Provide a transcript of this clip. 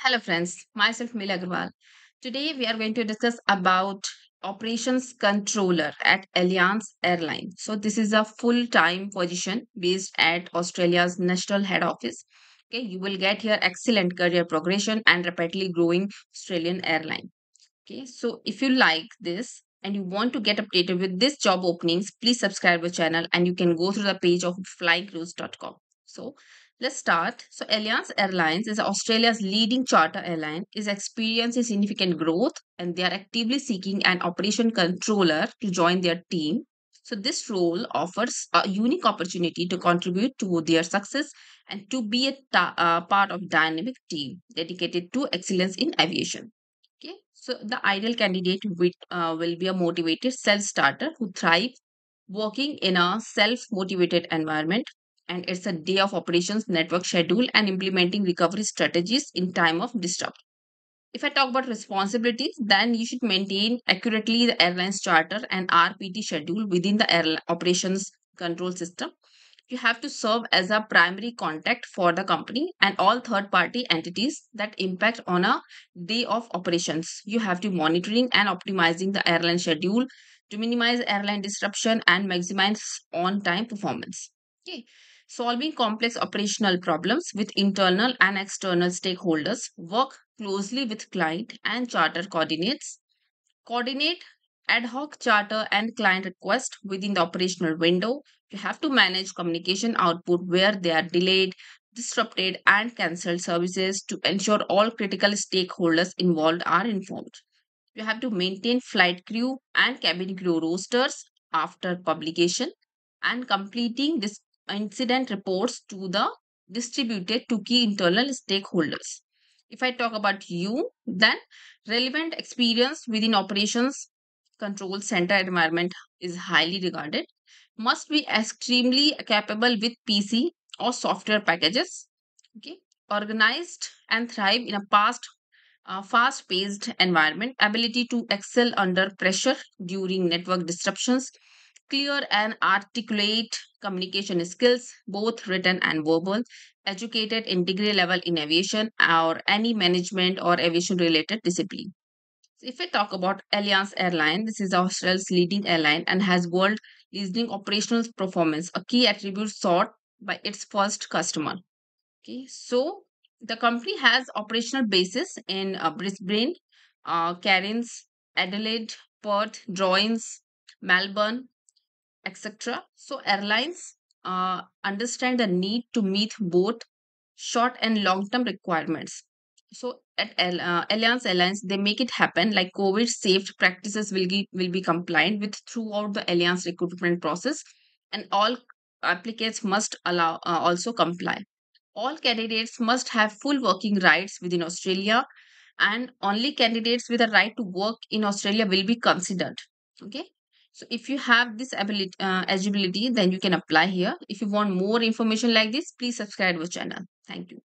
Hello friends, myself Mila Agarwal. Today we are going to discuss about operations controller at Alliance Airline. So this is a full-time position based at Australia's national head office. Okay, you will get here excellent career progression and rapidly growing Australian airline. Okay, so if you like this and you want to get updated with this job openings, please subscribe our channel and you can go through the page of flycruise.com. So let's start. So Alliance Airlines is Australia's leading charter airline, is experiencing significant growth and they are actively seeking an operation controller to join their team. So this role offers a unique opportunity to contribute to their success and to be a uh, part of a dynamic team dedicated to excellence in aviation. Okay, so the ideal candidate with, uh, will be a motivated self-starter who thrives working in a self-motivated environment and it's a day of operations network schedule and implementing recovery strategies in time of disrupt. If I talk about responsibilities, then you should maintain accurately the airline's charter and RPT schedule within the airline operations control system. You have to serve as a primary contact for the company and all third party entities that impact on a day of operations. You have to monitoring and optimizing the airline schedule to minimize airline disruption and maximize on time performance okay solving complex operational problems with internal and external stakeholders work closely with client and charter coordinates coordinate ad hoc charter and client request within the operational window. You have to manage communication output where they are delayed, disrupted, and cancelled services to ensure all critical stakeholders involved are informed. You have to maintain flight crew and cabin crew rosters after publication and completing this incident reports to the distributed to key internal stakeholders. If I talk about you, then relevant experience within operations control center environment is highly regarded, must be extremely capable with PC or software packages, okay, organized and thrive in a fast, uh, fast-paced environment, ability to excel under pressure during network disruptions, clear and articulate communication skills, both written and verbal, educated in degree level in aviation or any management or aviation related discipline so if we talk about Alliance Airline, this is Australia's leading airline and has world leading operational performance, a key attribute sought by its first customer. Okay, so the company has operational bases in uh, Brisbane, uh, Cairns, Adelaide, Perth, Darwin, Melbourne, etc. So airlines uh, understand the need to meet both short and long term requirements so at uh, Alliance Airlines, they make it happen like COVID safe practices will be, will be compliant with throughout the Alliance recruitment process, and all applicants must allow uh, also comply. All candidates must have full working rights within Australia, and only candidates with a right to work in Australia will be considered. Okay. So if you have this ability, uh, eligibility, then you can apply here. If you want more information like this, please subscribe to our channel. Thank you.